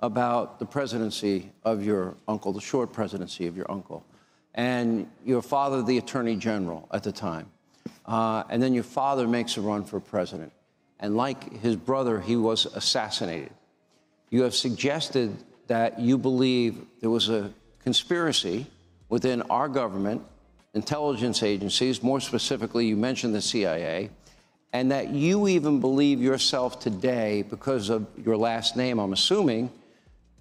about the presidency of your uncle, the short presidency of your uncle, and your father, the attorney general at the time. Uh, and then your father makes a run for president. And like his brother, he was assassinated. You have suggested that you believe there was a conspiracy within our government, intelligence agencies, more specifically, you mentioned the CIA, and that you even believe yourself today, because of your last name, I'm assuming,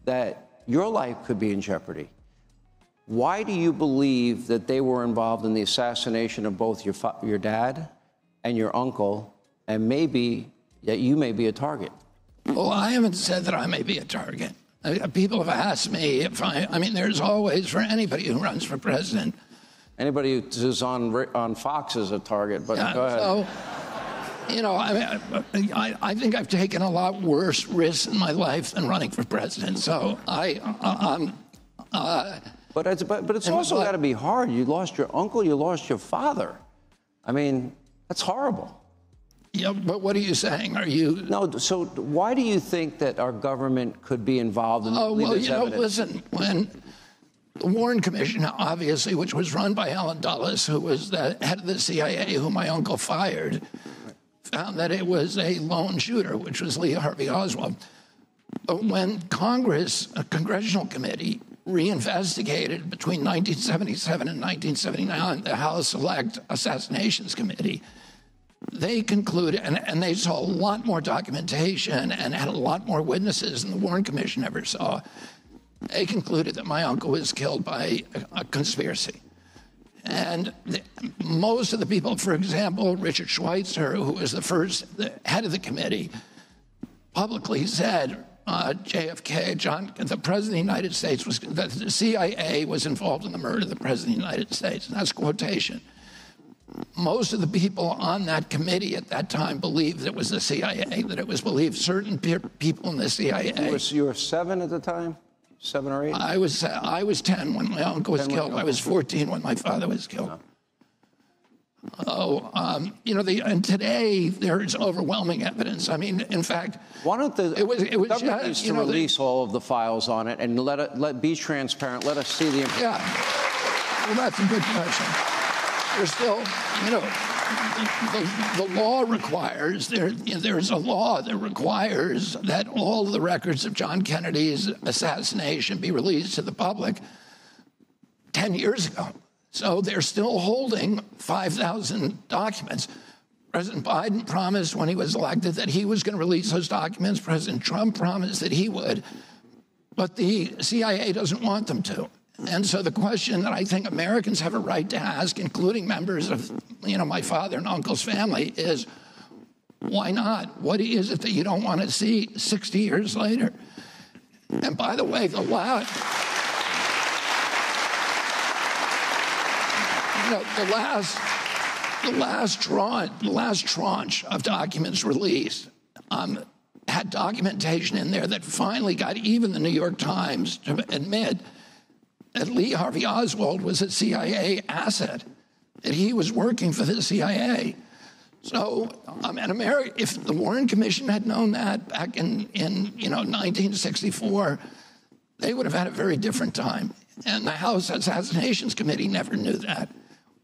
that your life could be in jeopardy. Why do you believe that they were involved in the assassination of both your, your dad and your uncle, and maybe that you may be a target? Well, I haven't said that I may be a target. Uh, people have asked me if I, I mean, there's always, for anybody who runs for president, Anybody who's on on Fox is a target, but yeah, go ahead. So, you know, I mean, I, I think I've taken a lot worse risks in my life than running for president. So I, um, uh, but it's but, but it's also got to be hard. You lost your uncle, you lost your father. I mean, that's horrible. Yeah, but what are you saying? Are you no? So why do you think that our government could be involved in? Oh well, you know, evidence? listen when. The Warren Commission, obviously, which was run by Allen Dulles, who was the head of the CIA, who my uncle fired, found that it was a lone shooter, which was Lee Harvey Oswald. But when Congress, a congressional committee, reinvestigated between 1977 and 1979 the House Select Assassinations Committee, they concluded, and, and, they saw a lot more documentation and had a lot more witnesses than the Warren Commission ever saw. They concluded that my uncle was killed by a, a conspiracy. And the, most of the people, for example, Richard Schweiker, who was the first the head of the committee, publicly said uh, JFK, John, the president of the United States was that the CIA was involved in the murder of the president of the United States. And that's quotation. Most of the people on that committee at that time believed it was the CIA, that it was believed certain pe- people in the CIA. You were, you were seven at the time? Seven or eight? I was I was ten when my uncle was killed. I was fourteen when my father was killed. Oh, um, you know, the, and today there is overwhelming evidence. I mean, in fact, why don't the it was, it was, government uh, needs to know, release the, all of the files on it and let it let be transparent. Let us see the information. Yeah, well, that's a good question. There's still, you know, the, the, law requires there there's a law that requires that all the records of John Kennedy's assassination be released to the public 10 years ago. So they're still holding 5,000 documents. President Biden promised when he was elected that he was going to release those documents. President Trump promised that he would. But the CIA doesn't want them to. And so the question that I think Americans have a right to ask, including members of, you know, my father and uncle's family, is why not? What is it that you don't want to see 60 years later? And by the way, the last, you know, the last, the last tranche, the last tranche of documents released um, had documentation in there that finally got even the New York Times to admit that Lee Harvey Oswald was a CIA asset, that he was working for the CIA. So, um, in America, if the Warren Commission had known that back in, in you know 1964, they would have had a very different time. And the House Assassinations Committee never knew that.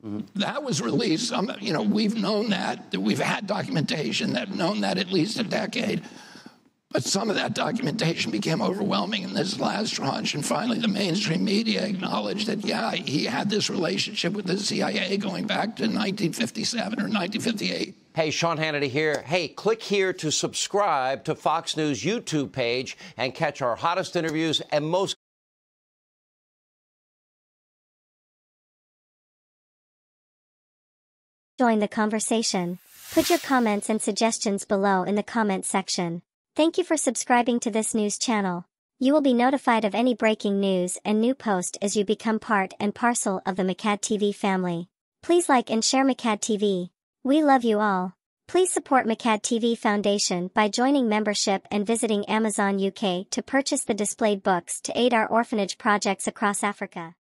Mm-hmm. That was released. Um, you know, we've known that, that we've had documentation that known that at least a decade. But some of that documentation became overwhelming in this last tranche. And finally, the mainstream media acknowledged that, yeah, he had this relationship with the CIA going back to 1957 or 1958. Hey, Sean Hannity here. Hey, click here to subscribe to Fox News YouTube page and catch our hottest interviews and most. Join the conversation. Put your comments and suggestions below in the comment section. Thank you for subscribing to this news channel. You will be notified of any breaking news and new post as you become part and parcel of the Mekadd TV family. Please like and share Mekadd TV. We love you all. Please support Mekadd TV Foundation by joining membership and visiting Amazon UK to purchase the displayed books to aid our orphanage projects across Africa.